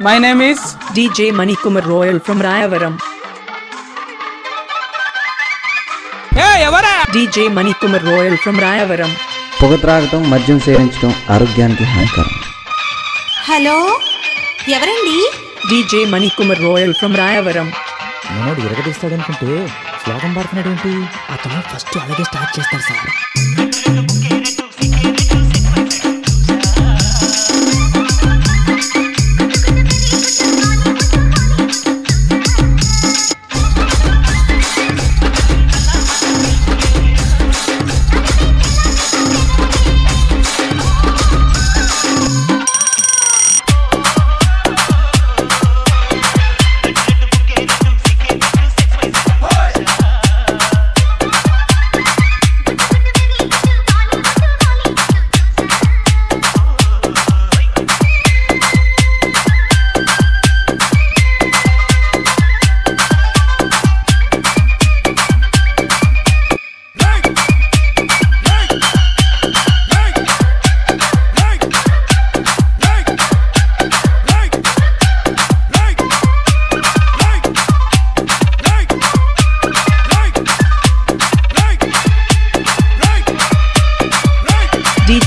My name is DJ Manikumar Royal from Rayavaram. ఏ ఎవరా DJ Manikumar Royal from Rayavaram. పొగ త్రాగటం మద్యం సేవించడం ఆరోగ్యానికి హానికరం హలో ఎవరండి DJ Manikumar Royal from Rayavaram. మనోడు విరగదీస్తాడనుకుంటే శ్లోకం పాడుతున్నాడు ఏంటి అతను ఫస్ట్ అలాగే స్టార్ట్ చేస్తాడు sir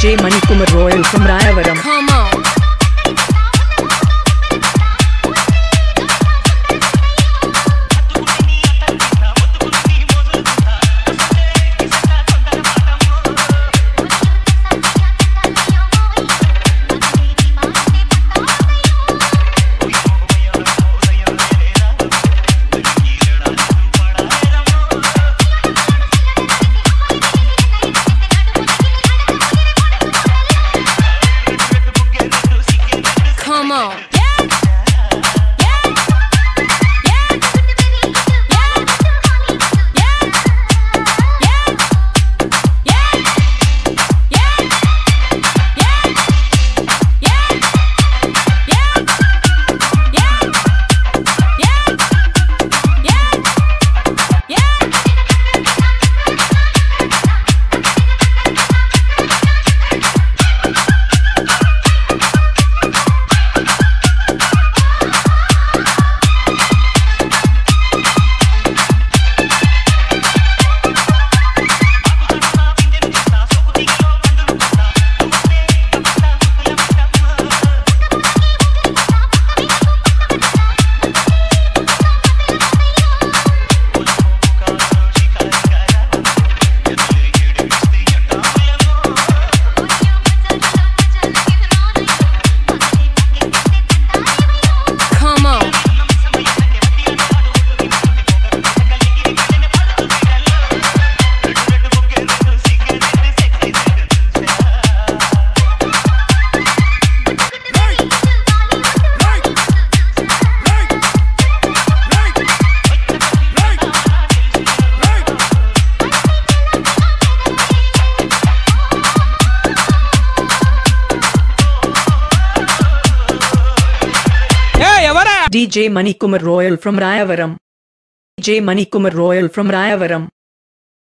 J Manikumar Royal Kumarayavaram DJ Manikumar Royal from Rayavaram. DJ Manikumar Royal from Rayavaram.